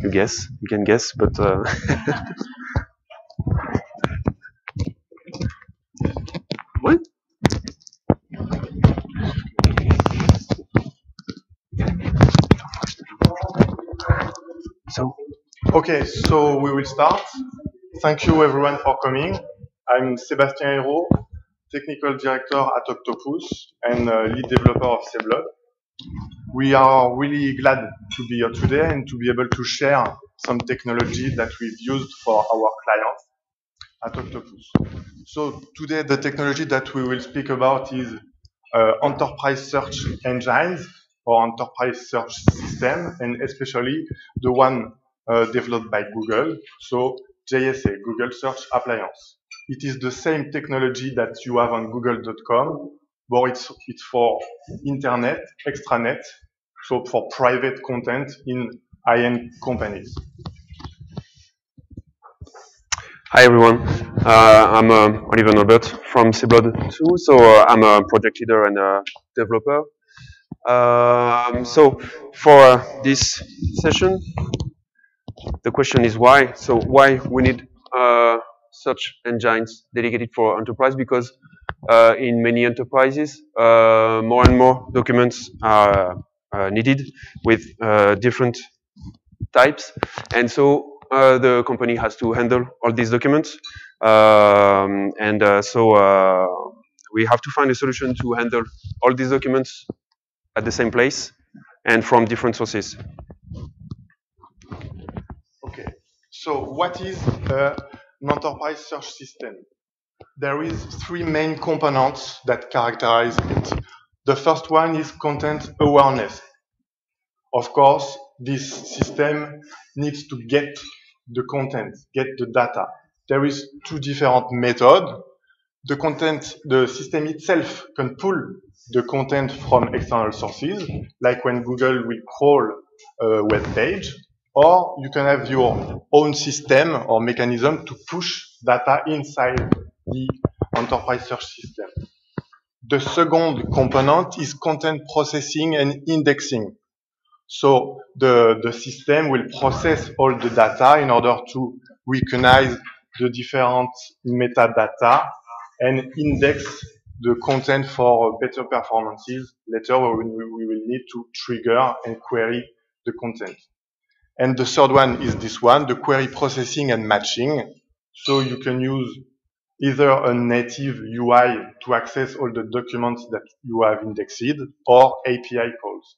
You guess, you can guess, but uh, what? So, Okay, so we will start. Thank you everyone for coming. I'm Sébastien Heraud, Technical Director at Octopoos and uh, lead developer of Seblod. We are really glad to be here today and to be able to share some technology that we've used for our clients at Octopoos. So today the technology that we will speak about is uh, enterprise search engines or enterprise search system and especially the one uh, developed by Google. So GSA, Google Search Appliance. It is the same technology that you have on google.com, but it's, it's for internet, extranet, so for private content in high-end companies. hi everyone. Uh, I'm uh, Olivier Nolbert from Seblod 2. So uh, I'm a project leader and a developer. Um, so for uh, this session, the question is why. So why we need uh, search engines dedicated for enterprise? Because uh, in many enterprises, more and more documents are needed with uh, different types, and so uh, the company has to handle all these documents, um, and uh, so uh, we have to find a solution to handle all these documents at the same place and from different sources. Okay. So what is uh, an enterprise search system? There is three main components that characterize it. The first one is content awareness. Of course, this system needs to get the content, get the data. There is two different methods. The content, the system itself can pull the content from external sources, like when Google will crawl a web page, or you can have your own system or mechanism to push data inside the enterprise search system. The second component is content processing and indexing. So the, the system will process all the data in order to recognize the different metadata and index the content for better performances later when we, will need to trigger and query the content. And the third one is this one, the query processing and matching. So you can use either a native UI to access all the documents that you have indexed or API calls.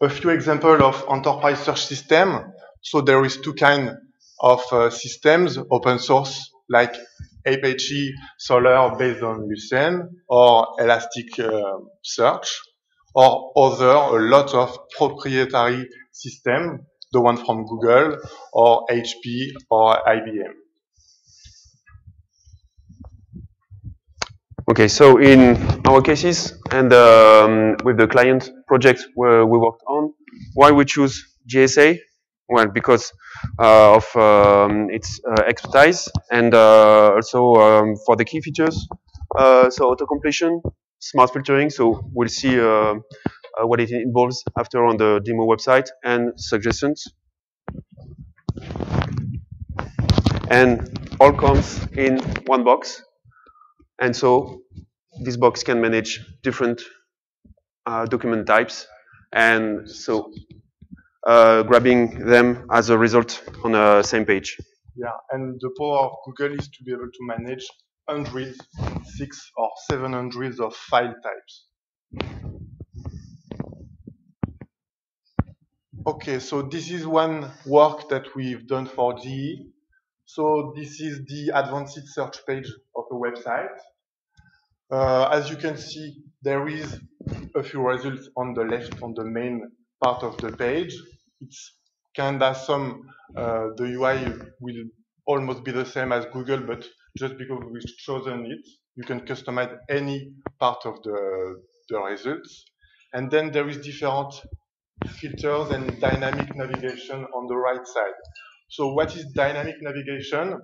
A few examples of enterprise search system. So there is two kinds of uh, systems, open source like Apache Solr based on Lucene or Elastic uh, Search or other, a lot of proprietary system, the one from Google or HP or IBM. Okay, so in our cases and um, with the client project where we worked on, why we choose GSA? Well, because uh, of um, its uh, expertise and uh, also um, for the key features. Uh, so auto completion, smart filtering. So we'll see uh, what it involves after on the demo website and suggestions. And all comes in one box. And so this box can manage different uh, document types. And so uh, grabbing them as a result on the same page. Yeah, and the power of Google is to be able to manage hundreds, six or seven hundreds of file types. Okay, so this is one work that we've done for GE. So this is the advanced search page of the website. Uh, as you can see, there is a few results on the left on the main part of the page. It's kind of some, uh, the UI will almost be the same as Google, but just because we've chosen it, you can customize any part of the, the results. And then there is different filters and dynamic navigation on the right side. So what is dynamic navigation?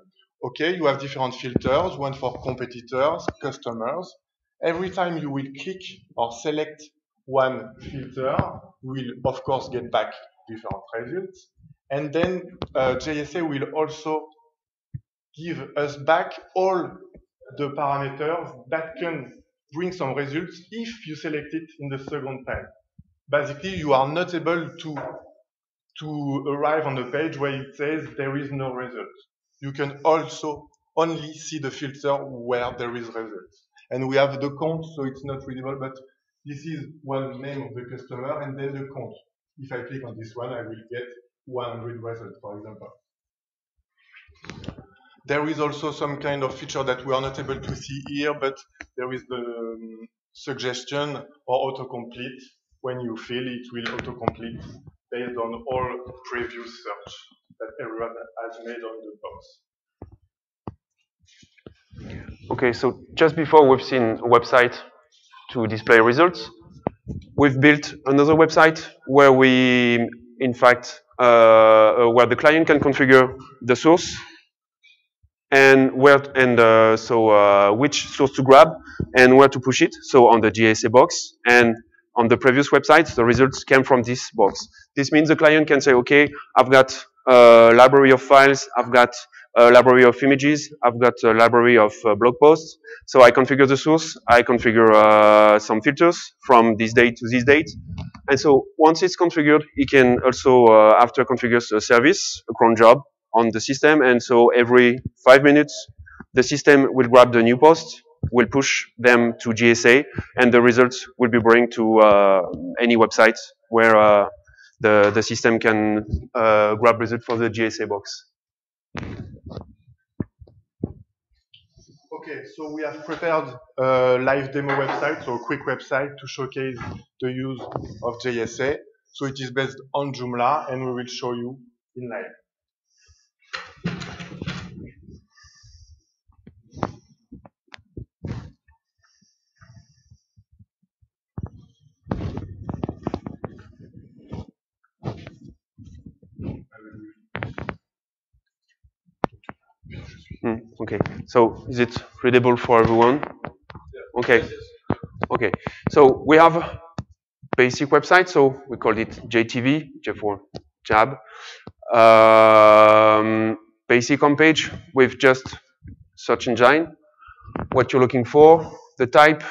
Okay, you have different filters, one for competitors, customers. Every time you will click or select one filter, will of course get back different results. And then uh, GSA will also give us back all the parameters that can bring some results if you select it in the second time. Basically, you are not able to, to arrive on a page where it says there is no result. You can also only see the filter where there is results. And we have the count, so it's not readable, but this is one name of the customer and then the count. If I click on this one, I will get 100 results, for example. There is also some kind of feature that we are not able to see here, but there is the um, suggestion or autocomplete. When you fill, it will autocomplete based on all previous search that everyone has made on the box. Okay, so just before we've seen a website to display results, we've built another website where we, in fact, uh, where the client can configure the source and where and uh, so uh, which source to grab and where to push it. So on the GSA box and on the previous website, the results came from this box. This means the client can say, okay, I've got a library of files, I've got a library of images, I've got a library of uh, blog posts. So I configure the source, I configure uh, some filters from this date to this date. And so once it's configured, he can also, uh, after configures a service, a cron job, on the system. And so every five minutes, the system will grab the new post, will push them to GSA, and the results will be bring to uh, any website where uh, the, the system can uh, grab results for the GSA box. Okay, so we have prepared a live demo website, so a quick website to showcase the use of GSA. So it is based on Joomla, and we will show you in live. Mm, okay, so is it readable for everyone? Okay, okay. So we have a basic website, so we called it JTV, J for Jab. Um, basic homepage with just search engine, what you're looking for, the type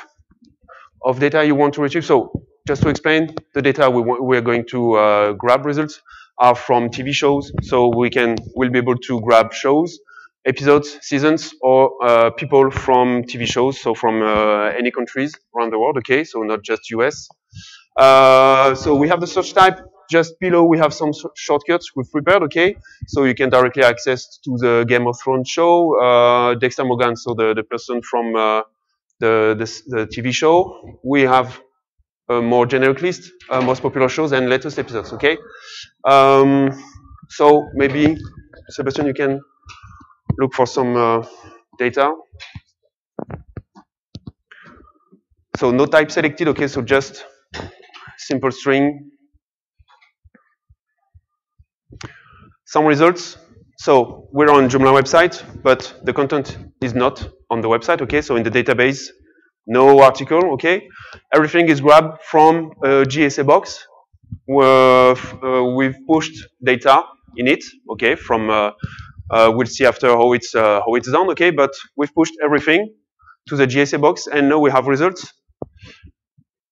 of data you want to retrieve. So just to explain, the data we we're going to uh, grab results are from TV shows. So we can, we'll be able to grab shows episodes, seasons, or uh, people from TV shows, so from uh, any countries around the world, okay, so not just US. Uh, so we have the search type. Just below, we have some shortcuts we've prepared, okay? So you can directly access to the Game of Thrones show, uh, Dexter Morgan, so the, the person from uh, the, the, the, TV show. We have a more generic list, uh, most popular shows and latest episodes, okay? Um, so maybe, Sebastian, you can look for some uh, data. So no type selected, okay, so just simple string. Some results. So we're on Joomla website, but the content is not on the website, okay, so in the database, no article, okay. Everything is grabbed from a GSA box. Uh, we've pushed data in it, okay, from uh, uh, we'll see after how it's uh, how it's done, okay? But we've pushed everything to the GSA box, and now we have results.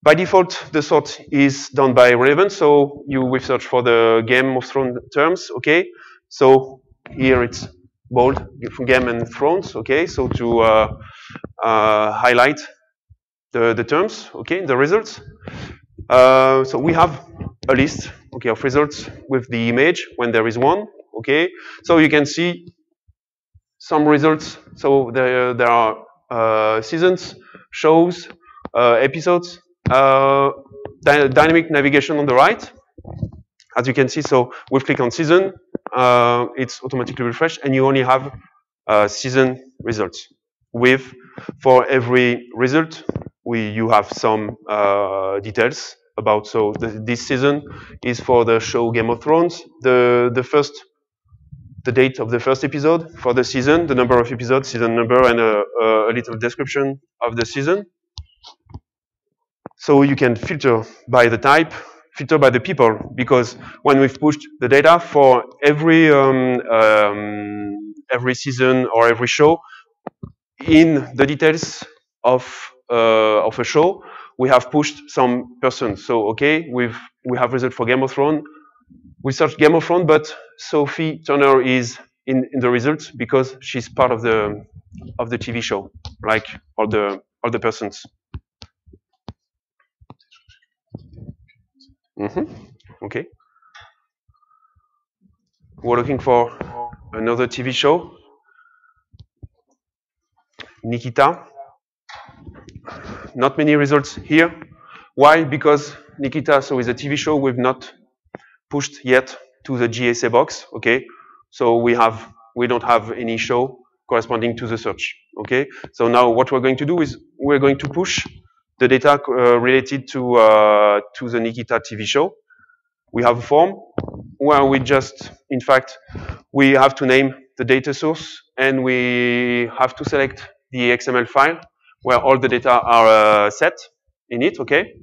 By default, the sort is done by relevance, so you will search for the Game of Thrones terms, okay? So here it's bold, Game and Thrones, okay? So to uh, uh, highlight the, the terms, okay, the results. Uh, so we have a list, okay, of results with the image when there is one, Okay, so you can see some results. So there, there are uh, seasons, shows, uh, episodes, uh, dy dynamic navigation on the right. As you can see, so we've clicked on season, uh, it's automatically refreshed, and you only have uh, season results. With for every result, we you have some uh, details about. So the, this season is for the show Game of Thrones. The the first the date of the first episode for the season, the number of episodes, season number, and a, a, little description of the season. So you can filter by the type, filter by the people because when we've pushed the data for every um, um, every season or every show, in the details of uh, of a show, we have pushed some person. So okay, we've we have result for Game of Thrones. We searched Game of Thrones, but Sophie Turner is in, in the results because she's part of the of the TV show, like all the all the persons. Mm -hmm. Okay. We're looking for another TV show. Nikita. Not many results here. Why? Because Nikita, so is a TV show we've not pushed yet to the GSA box. Okay. So we have we don't have any show corresponding to the search. Okay. So now what we're going to do is we're going to push the data uh, related to, uh, to the Nikita TV show. We have a form where we just, in fact, we have to name the data source and we have to select the XML file where all the data are uh, set in it, okay?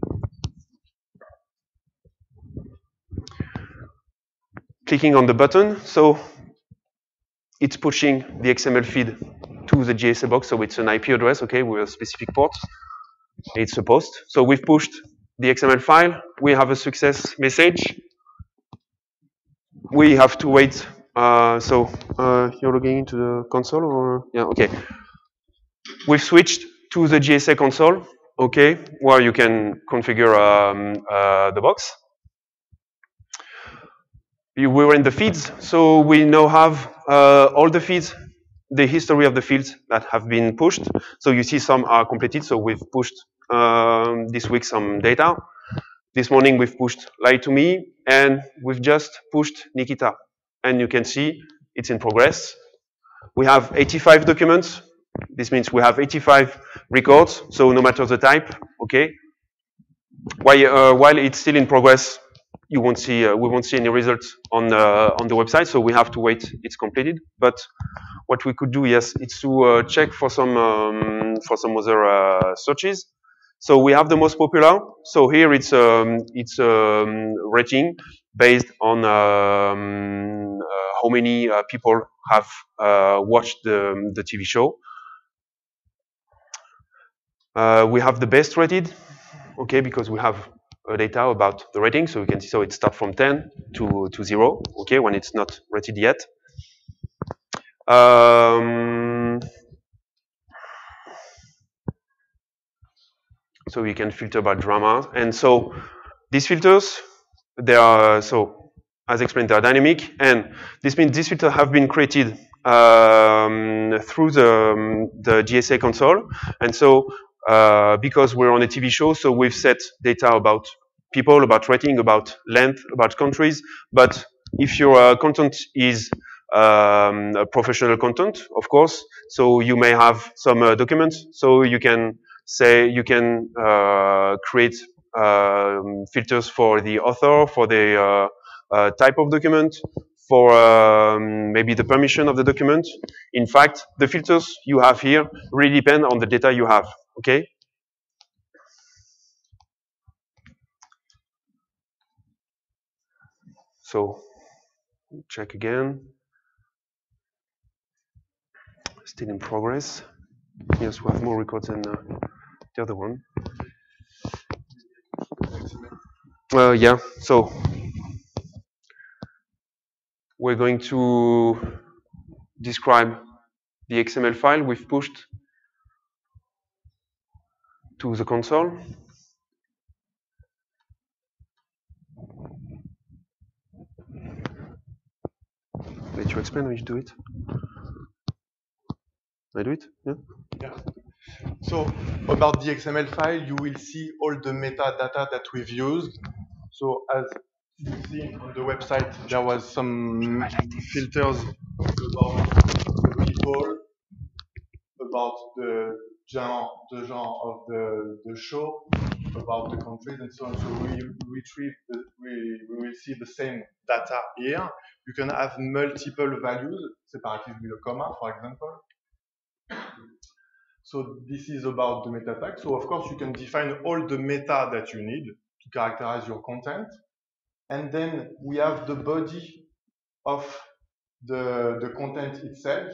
Clicking on the button, so it's pushing the XML feed to the GSA box, so it's an IP address, okay, with a specific port it's a post. So we've pushed the XML file. We have a success message. We have to wait. Uh, so uh, you're logging into the console or yeah, okay. We've switched to the GSA console, okay, where you can configure um, uh, the box. We were in the feeds, so we now have uh, all the feeds the history of the fields that have been pushed. So you see some are completed. So we've pushed um, this week some data. This morning we've pushed Lie to Me, and we've just pushed Nikita. And you can see it's in progress. We have 85 documents. This means we have 85 records, so no matter the type, okay? While, uh, while it's still in progress, you won't see, uh, we won't see any results on, uh, on the website, so we have to wait it's completed. But what we could do, yes, it's to uh, check for some, um, for some other uh, searches. So we have the most popular. So here it's, um, it's um, rating based on um, uh, how many uh, people have watched the, the TV show. we have the best rated, okay, because we have data about the rating. So we can see, so it starts from 10 to, to 0, okay, when it's not rated yet. Um, so we can filter by drama. And so these filters, they are, so as explained, they are dynamic. And this means these filters have been created um, through the, um, the GSA console. And so uh, because we're on a TV show, so we've set data about people, about rating, about length, about countries. But if your uh, content is um, professional content, of course, so you may have some uh, documents, so you can say you can uh, create um, filters for the author, for the uh, type of document, for um, maybe the permission of the document. In fact, the filters you have here really depend on the data you have, okay? So check again. Still in progress. Yes, we have more records than uh, the other one. Uh, yeah, so we're going to describe the XML file we've pushed to the console. Let you explain how you do it. I do it? Yeah. Yeah. So about the XML file, you will see all the metadata that we've used. So as you see on the website, there was some filters about the people, about the genre, the genre of the, the show, about the countries and so on. So we retrieve, the, we, we will see the same data here. You can have multiple values, separated with a comma, for example. So this is about the meta tag. So of course you can define all the meta that you need to characterize your content. And then we have the body of the, the content itself.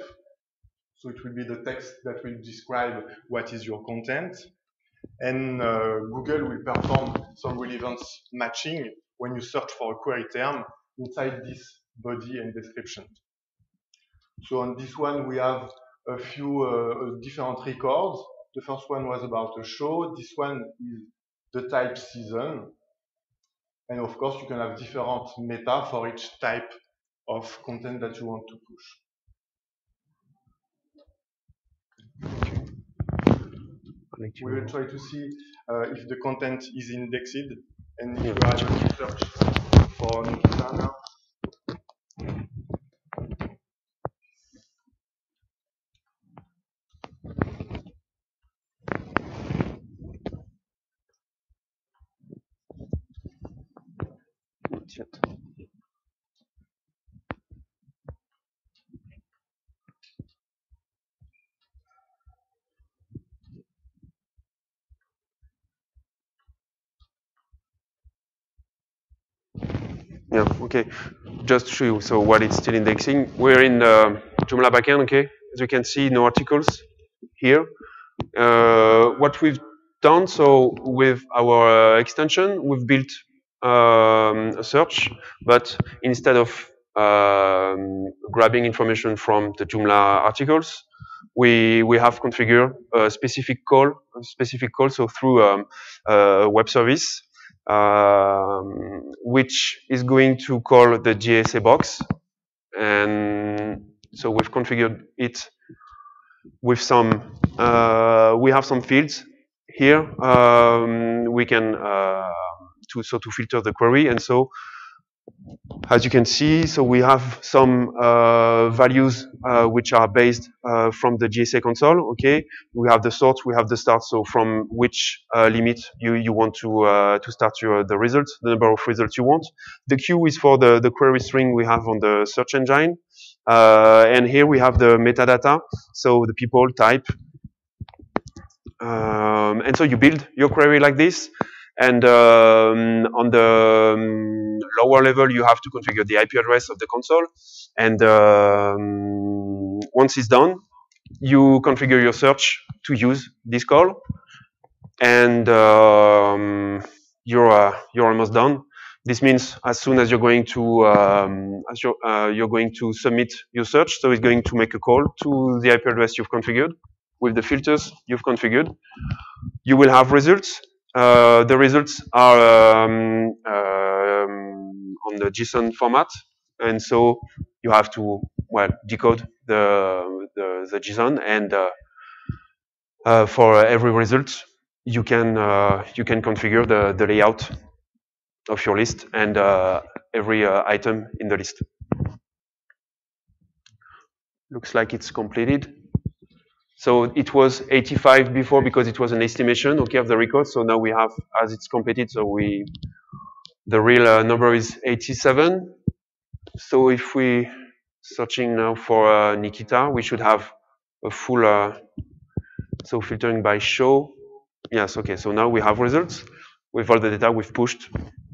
So it will be the text that will describe what is your content. And uh, Google will perform some relevance matching when you search for a query term inside this body and description. So on this one, we have a few uh, different records. The first one was about a show. This one is the type season. And of course, you can have different meta for each type of content that you want to push. We will try to see uh, if the content is indexed and if you are to search for Nikita now. yet. Yeah, okay. Just show you, so what it's still indexing. We're in the Joomla backend, okay? As you can see, no articles here. Uh, what we've done, so with our uh, extension, we've built um, a search, but instead of um, grabbing information from the Joomla articles, we we have configured a specific call, a specific call, so through um, a web service, um, which is going to call the GSA box, and so we've configured it with some. Uh, we have some fields here. Um, we can. Uh, to so to filter the query. And so, as you can see, so we have some uh, values uh, which are based uh, from the GSA console. Okay, we have the sort, we have the start. So from which uh, limit you you want to uh, to start your the results, the number of results you want. The Q is for the the query string we have on the search engine. Uh, and here we have the metadata. So the people type um, and so you build your query like this. And um, on the um, lower level, you have to configure the IP address of the console. And um, once it's done, you configure your search to use this call. And um, you're, uh, you're almost done. This means as soon as you're going to um, as you're, uh, you're going to submit your search, so it's going to make a call to the IP address you've configured with the filters you've configured. You will have results uh, the results are um, um, on the JSON format, and so you have to well decode the the, the JSON, and uh, uh, for every result you can uh, you can configure the the layout of your list and uh, every item in the list. Looks like it's completed. So it was 85 before because it was an estimation, okay, of the record. So now we have, as it's completed, so we, the real uh, number is 87. So if we searching now for uh, Nikita, we should have a full, uh, so filtering by show. Yes, okay, so now we have results with all the data we've pushed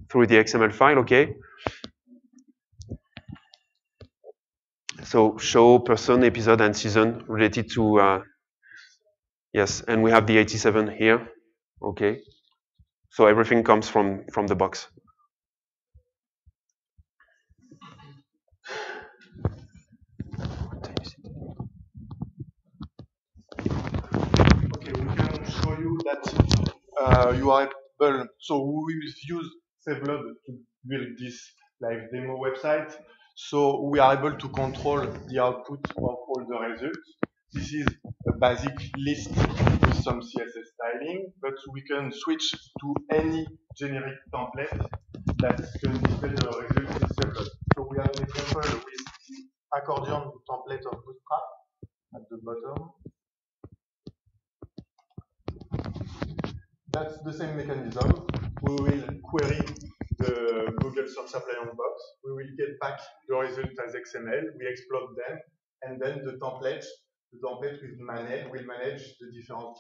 through the XML file, okay. So show person, episode, and season related to uh, Yes, and we have the 87 here. Okay. So everything comes from, from the box. Okay, we can show you that uh, you are able, so we will use Seblod to build this live demo website. So we are able to control the output of all the results. This is a basic list with some CSS styling, but we can switch to any generic template that can display the results Seblod. So we have an example with the accordion template of Bootstrap at the bottom. That's the same mechanism. We will query the Google Search Appliance box. We will get back the result as XML. We explode them, and then the template the template will manage, will manage the different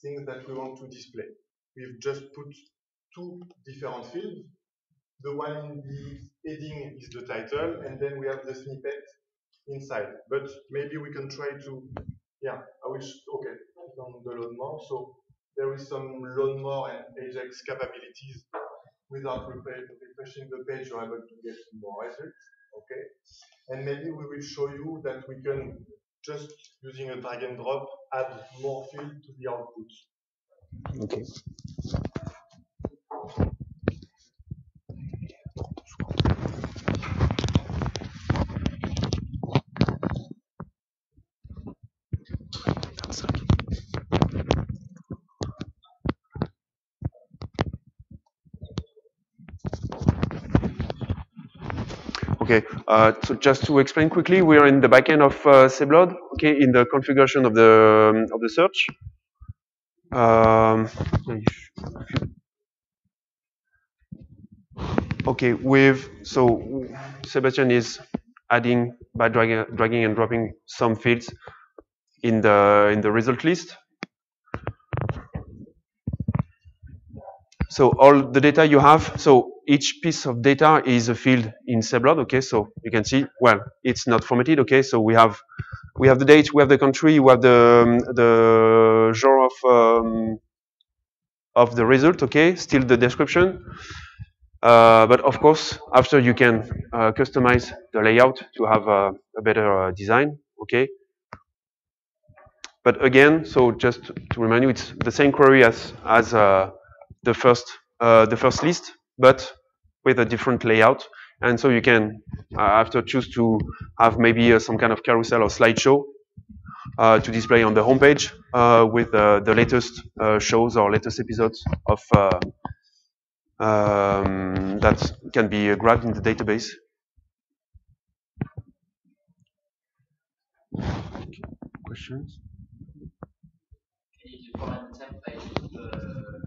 things that we want to display. We've just put two different fields. The one in the heading is the title, and then we have the snippet inside. But maybe we can try to, yeah, I wish, okay, on the load more. So there is some load more and Ajax capabilities without refreshing the page, you're able to get more results, okay? And maybe we will show you that we can just using a drag and drop add more field to the output. Okay. Okay, uh, so just to explain quickly, we are in the backend of uh, Seblod, okay, in the configuration of the um, of the search. Um, okay, with so Sebastian is adding by dragging, dragging and dropping some fields in the in the result list. So all the data you have, so each piece of data is a field in Seblod, okay? So you can see, well, it's not formatted, okay? So we have we have the date, we have the country, we have the um, the genre of um, of the result, okay? Still the description. Uh, but of course, after you can uh, customize the layout to have a, a better uh, design, okay? But again, so just to remind you, it's the same query as as uh, the first uh, the first list, but with a different layout. And so you can, uh, after choose to have maybe uh, some kind of carousel or slideshow uh, to display on the homepage with the latest shows or latest episodes of um, that can be grabbed in the database. Questions? Can you define template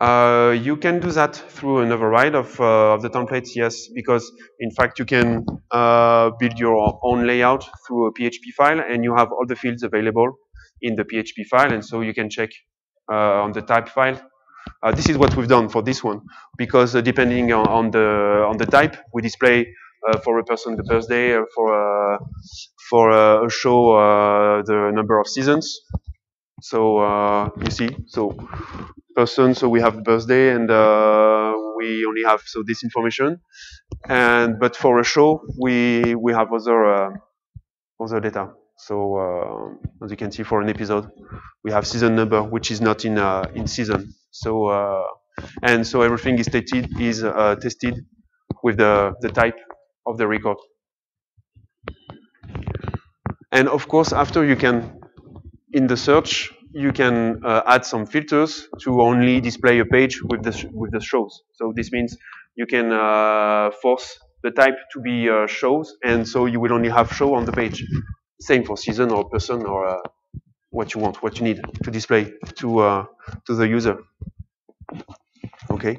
Uh, you can do that through an override of, uh, of the templates, yes, because in fact you can uh, build your own layout through a PHP file and you have all the fields available in the PHP file and so you can check uh, on the type file. Uh, this is what we've done for this one because uh, depending on, on, the on the type, we display for a person the birthday, for for a show the number of seasons. So you see, so person, so we have birthday, and uh, we only have so this information. And but for a show, we we have other uh, other data. So uh, as you can see, for an episode, we have season number, which is not in uh, in season. So uh, and so everything is tested is uh, tested with the the type of the record. And of course, after you can in the search you can uh, add some filters to only display a page with the with the shows. So this means you can uh, force the type to be uh, shows, and so you will only have show on the page. Same for season or person or uh, what you want, what you need to display to uh, to the user. Okay.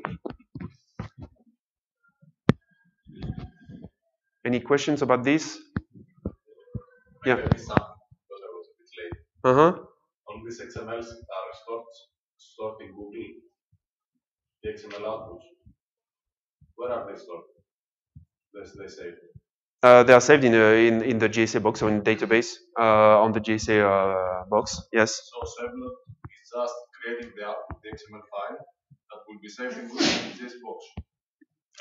Any questions about this? Yeah. Uh huh these XMLs are stored, stored in Google, the XML outputs. Where are they stored? They saved? Uh, they are saved in, uh, in in the GSA box or in database uh, on the GSA uh, box. Yes. So Seblod is just creating the, the XML file that will be saved in Google in GSA box.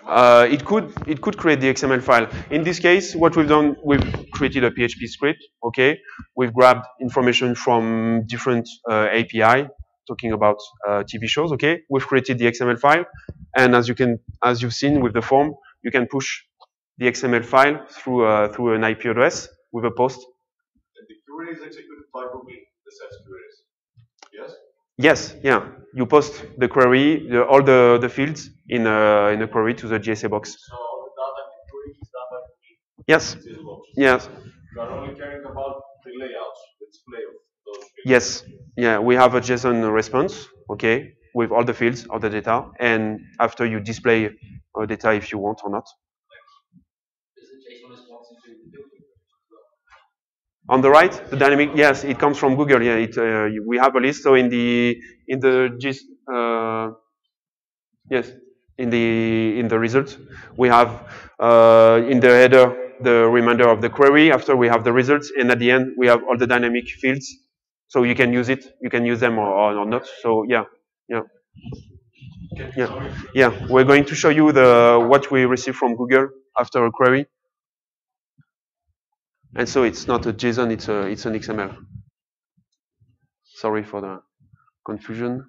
Uh, it could it could create the XML file. In this case, what we've done, we've created a PHP script. Okay, we've grabbed information from different uh, API talking about uh, TV shows. Okay, we've created the XML file, and as you can as you've seen with the form, you can push the XML file through uh, through an IP address with a post. And the query is executed by Google, the. Yes. Yes, yeah. You post the query, the, all the, the fields in a, in a query to the GSA box. So query is done Yes. Yes. You are only caring about the layouts, the display of those fields. Yes. Yeah, we have a JSON response, okay, with all the fields, of the data, and after you display uh, data if you want or not. On the right, the dynamic, yes, it comes from Google. Yeah, it, uh, we have a list. So in the in the uh, yes, in the in the results, we have uh, in the header the remainder of the query. After we have the results, and at the end we have all the dynamic fields. So you can use it. You can use them or, or not. So yeah, yeah. Yeah, yeah. We're going to show you the what we receive from Google after a query. And so it's not a JSON, it's a it's an XML. Sorry for the confusion.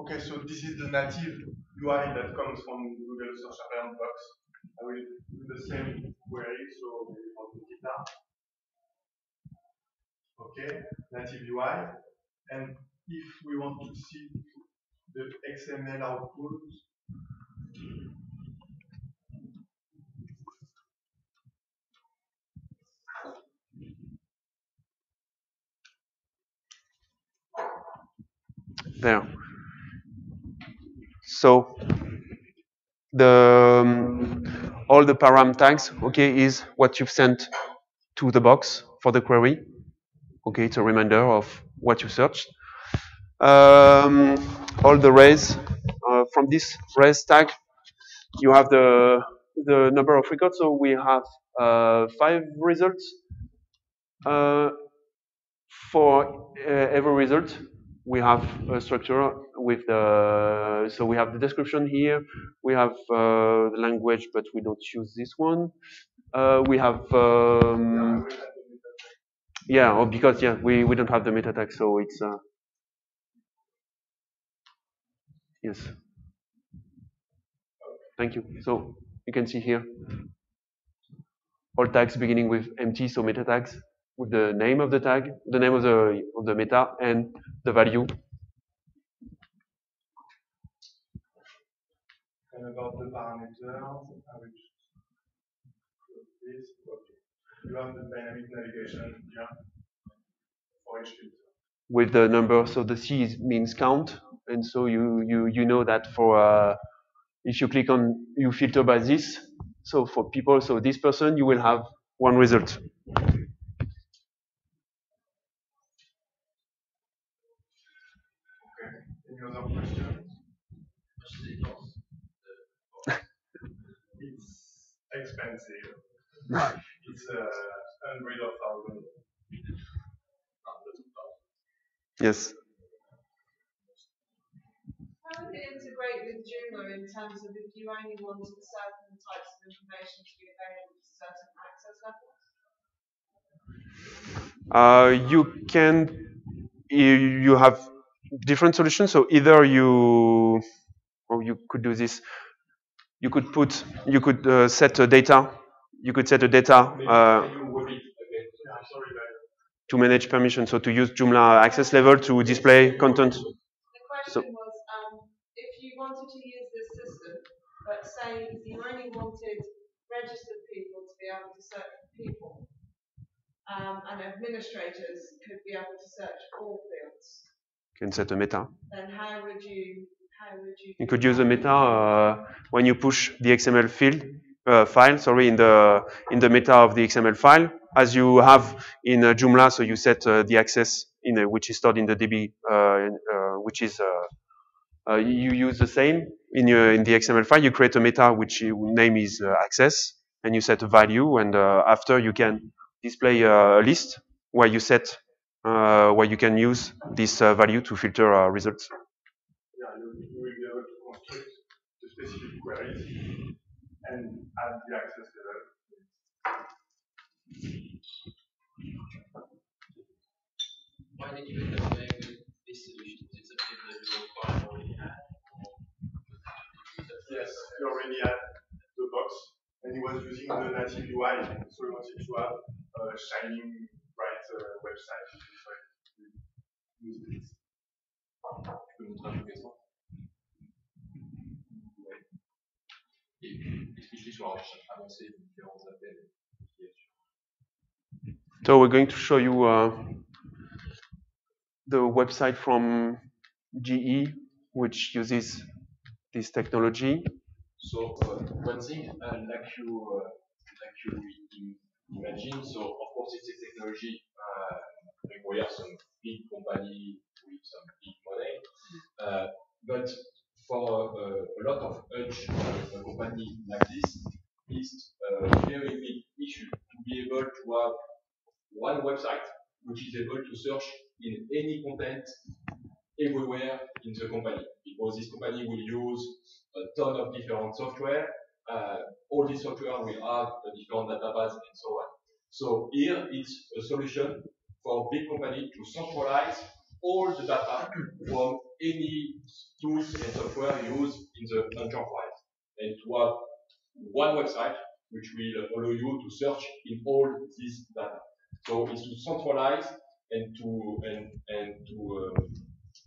Okay, so this is the native UI that comes from Google Search Appliance Box. I will do the same query, so for the data. Okay, native UI. And if we want to see the XML output, there. So the um, all the param tags, okay, is what you've sent to the box for the query. Okay, it's a reminder of what you searched. Um, all the rays uh, from this res tag, you have the the number of records. So we have uh, five results. Uh, for uh, every result, we have a structure with the, so we have the description here, we have uh, the language, but we don't use this one. Uh, we have, um, yeah, or because, yeah, we, we don't have the meta tag, so it's, uh, yes. Thank you. So you can see here, all tags beginning with MT, so meta tags with the name of the tag, the name of the of the meta, and the value. And about the parameters, I will this. You have the dynamic navigation here for each filter. With the number, so the C is, means count, and so you you you know that for uh, if you click on you filter by this, so for people, so this person, you will have one result. Any other questions? it's expensive. It's a uh, hundred of thousands. Yes. How would it integrate with Joomla in terms of if you only wanted certain types of information to be available to certain access levels? Uh, you can, you, you have different solutions. So either you, or you could do this. You could put, you could uh, set a data. You could set a data uh, to manage permission. So to use Joomla access level to display content. The question so, was, um, if you wanted to use this system, but say you only wanted registered people to be able to search people, um, and administrators could be able to search all fields can set a meta. Then how would you, how would you? You could use a meta uh, when you push the XML field uh, file, sorry, in the in the meta of the XML file, as you have in uh, Joomla. So you set uh, the access in which is stored in the DB, uh, uh, which is you use the same in your in the XML file. You create a meta which name is access, and you set a value, and after you can display a list where you set where you can use this value to filter results. Yeah, and add the access level. Why did you end up going with this solution? Is it something that your client already had? Yes, he already had the box and he was using the native UI, so he wanted to have a shining bright uh, website. So we're going to show you uh, the website from GE, which uses this technology. So uh, one thing, uh, like you uh, like you imagine, so of course it's a technology uh, requires some big company with some big money, uh, but for uh, a lot of edge uh, company like this, it's a very big issue to be able to have one website which is able to search in any content everywhere in the company because this company will use a ton of different software. Uh, all this software will have a different database and so on. So here it's a solution for big company to centralize all the data from any tools and software used in the enterprise and to have one website which will allow you to search in all this data. So it's to centralize and to and and to um,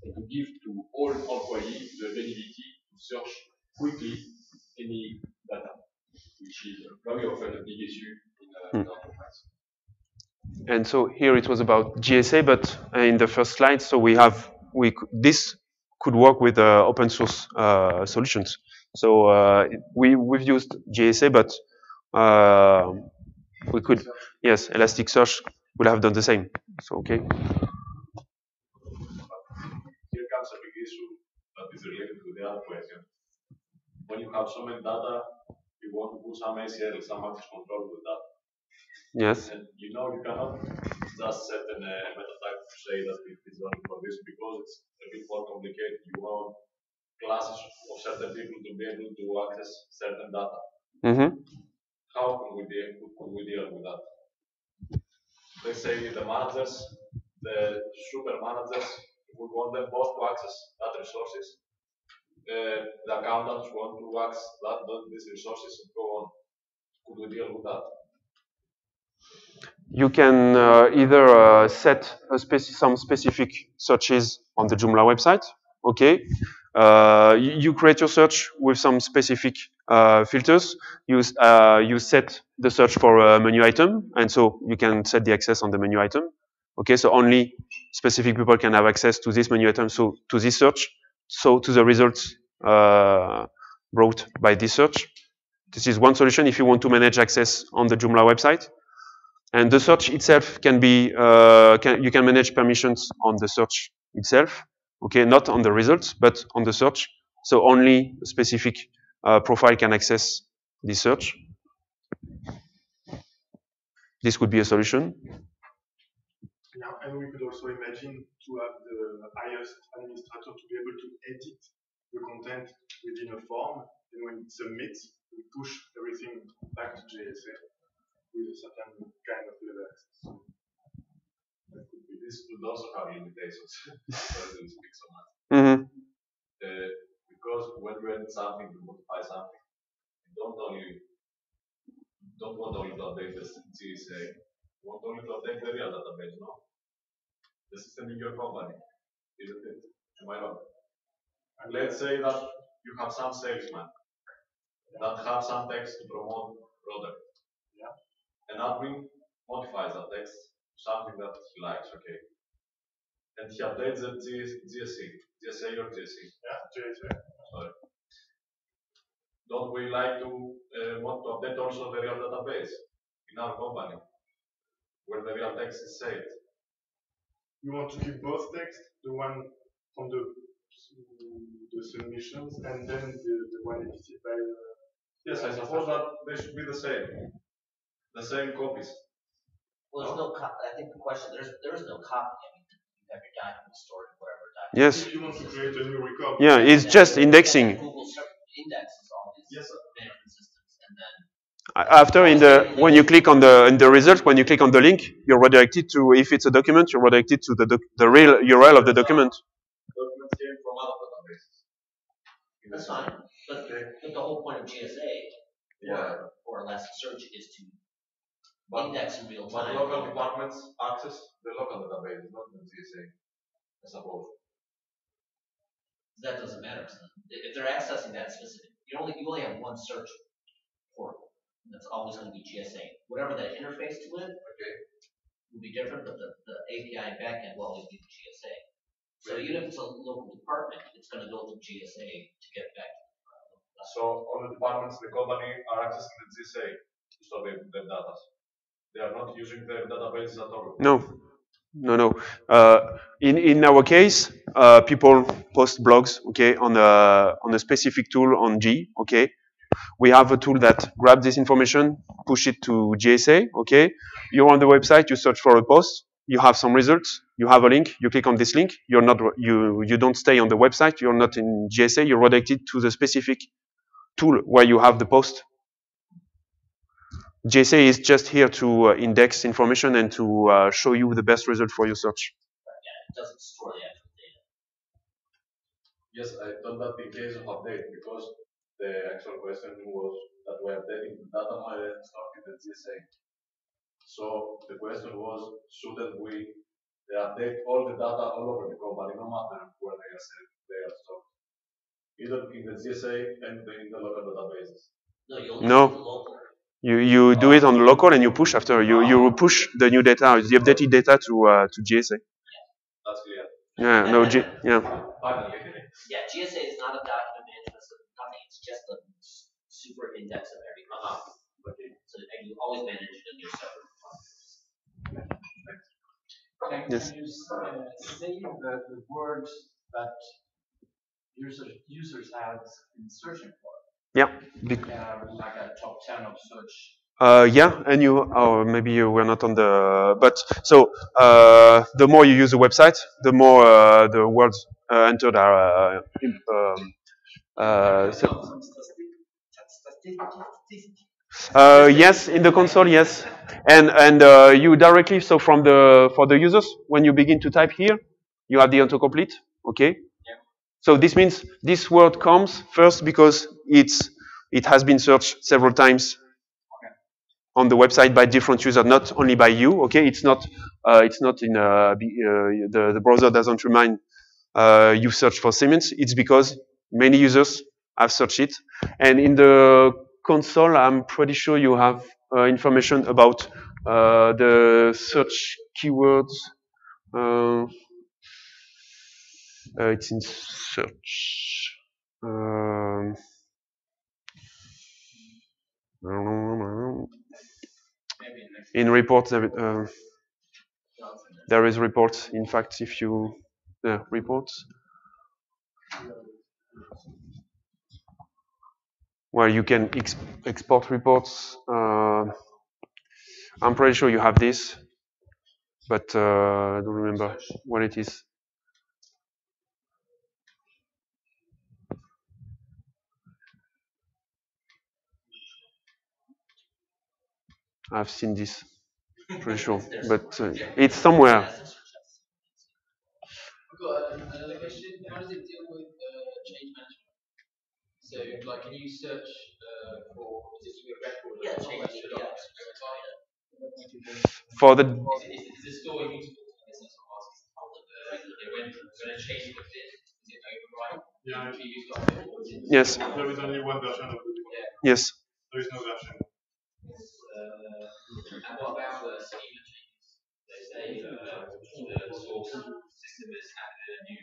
and to give to all employees the ability to search quickly any data, which is very often a big issue in uh, Hmm. enterprise. And so here it was about GSA, but uh, in the first slide, so we have we this could work with uh, open source uh, solutions. So uh, we we've used GSA, but we could yes, Elasticsearch would have done the same. So okay. Here comes a big issue that is related to the other question. When you have so many data, you want to put some ACL, some access control with that. Yes. And you know you cannot just set an uh, meta type to say that it is only for this because it's a bit more complicated. You want classes of certain people to be able to access certain data. hmm How can we deal, could we deal with that? Let's say the managers, the super managers, we want them both to access that resources. Uh, the accountants want to access that, those- these resources and go on. Could we deal with that? You can uh, either uh, set some specific searches on the Joomla website. Okay. Uh, you, you create your search with some specific uh, filters. You, uh, you set the search for a menu item, and so you can set the access on the menu item. Okay, so only specific people can have access to this menu item, so to this search, so to the results uh, brought by this search. This is one solution if you want to manage access on the Joomla website. And the search itself can be, uh, can, you can manage permissions on the search itself. Okay, not on the results, but on the search. So only a specific uh, profile can access this search. This could be a solution. Yeah, and we could also imagine to have the highest administrator to be able to edit the content within a form, and when it submits, we push everything back to GSA with a certain kind of level access. That could be This would also have limitations. Sorry to speak so much. hmm Uh, because when you edit something, you modify something, you don't only you don't want only to update the CSA, you want only to update the real database, no? The system in your company, isn't it? Am I wrong? And let's say that you have some salesman that have some text to promote product. And admin modifies that text to something that he likes, okay. And he updates the GS, GSC, GSA or GSC. Yeah, GSA. Sorry. Don't we like to uh, want to update also the real database in our company where the real text is saved? We want to keep both text, the one from the the submissions, and then the, the one edited by the Yes, I suppose that they should be the same. The same copies. Well, there's no, co- I think the question, there's, there is no copy, I mean, you have your document stored in whatever document. Yes. If you want to create a new record, Yeah, it's just indexing. Google indexes all these Yes, sir. management systems, and then, After in the when you click on the in the result, when you click on the link, you're redirected to if it's a document, you're redirected to the doc, the real URL of the document. Documents came from other databases. That's fine, but, but the whole point of GSA Yeah. or, or Elasticsearch is to But, in real but local departments access the local database, not the GSA, I suppose. That doesn't matter, to them. if they're accessing that specific, you only, you only have one search portal, and that's always gonna be GSA. Whatever that interface to it Okay. will be different, but the, the API backend will always be the GSA. So even if it's a local department, it's gonna go to GSA to get back. uh, So all the departments, in the company are accessing the GSA to store their, their data. They are not using their databases at all. No, no, no. Uh, in in our case, uh, people post blogs, okay, on a on a specific tool on G, okay. We have a tool that grabs this information, push it to GSA, okay. You're on the website, you search for a post, you have some results, you have a link, you click on this link, you're not you you don't stay on the website, you're not in GSA, you're redirected to the specific tool where you have the post. GSA is just here to uh, index information and to uh, show you the best result for your search. It doesn't store the actual data. Yes, I thought that in case of update, because the actual question was that we're updating the data mine and stuff in the GSA. So the question was, shouldn't we they update all the data all over the company, no matter where they are set, they are stored, either in the GSA and in the local databases. No, you'll. No. use the local. You you do it on the local and you push after you you push the new data, the updated data to uh, to GSA. That's clear. Yeah, no, G, yeah. Yeah, GSA is not a document management system, nothing, it's just a super index of everything. Okay, so and you always manage it in your separate repositories. Can, Yes. can you say the, the words that users users have been searching for? Yeah. Be- Uh, like a top ten of search. Uh, yeah, and you, or maybe you were not on the, but so uh, the more you use the website, the more uh, the words uh, entered are uh, um, uh, so, Some statistic- statistic- Uh, yes, in the console, yes, and and uh, you directly so from the for the users when you begin to type here, you have the autocomplete. Okay. So this means this word comes first because it's it has been searched several times on the website by different users, not only by you. Okay, it's not uh, it's not in uh, uh, the the browser doesn't remind uh, you search for Siemens. It's because many users have searched it, and in the console, I'm pretty sure you have uh, information about uh, the search keywords. Uh, uh, it's in search. Um, in reports, uh, there is reports. In fact, if you yeah, reports, where you can ex export reports. Uh, I'm pretty sure you have this, but uh, I don't remember what it is. I've seen this, pretty sure, but uh, it's somewhere. I've got another question. How does it deal with uh, change management? So, like, can you search uh, for is it a record Yeah, of change changes yeah. are over time? For the Is is, is the store immutable? Is that what I'm asking? Uh, when a change was did, is it override? Yeah. If you use document, or is it? yes, There is only one version of the yes. There is no version. Uh, and what about the schema changes? They say uh, the source system has added a new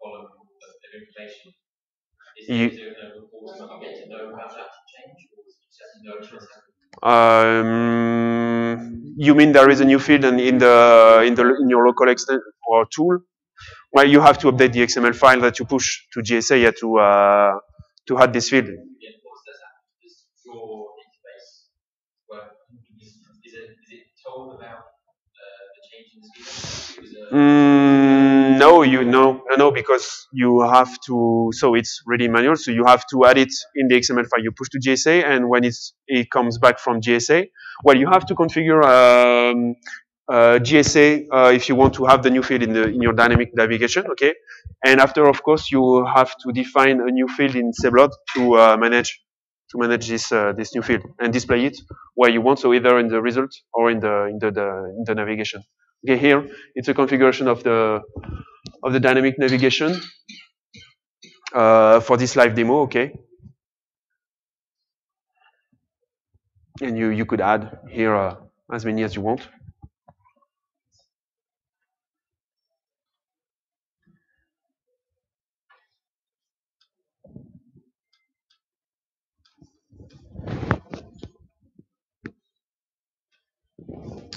column of, of information. Is, You- is there a report get to know that change, or is it just know it's happened? Um, you mean there is a new field in, in the in the in your local extent or tool? Well, you have to update the XML file that you push to GSA yeah, to uh, to add this field. Yeah, what does that happen? Does your interface work? Is, is it is it told about uh, the change in the schema? Is it, Mm, no, you no, no, no, because you have to. So it's really manual. So you have to add it in the XML file you push to GSA, and when it's it comes back from GSA, well, you have to configure um, uh, GSA uh, if you want to have the new field in the in your dynamic navigation. Okay, and after, of course, you have to define a new field in Seblod to uh, manage to manage this uh, this new field and display it where you want. So either in the result or in the in the, the in the navigation. Okay, here it's a configuration of the of the dynamic navigation uh, for this live demo. Okay, and you you could add here uh, as many as you want.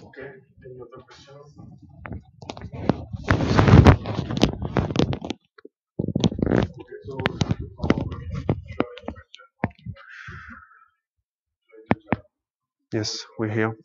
Okay, any other questions? Okay, so thank you for our question. If you have any question, try to chat. Yes, we're here.